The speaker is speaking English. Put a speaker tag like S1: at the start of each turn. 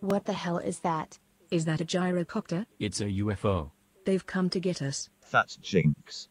S1: What the hell is that?
S2: Is that a gyrocopter?
S3: It's a UFO.
S2: They've come to get us.
S4: That's Jinx.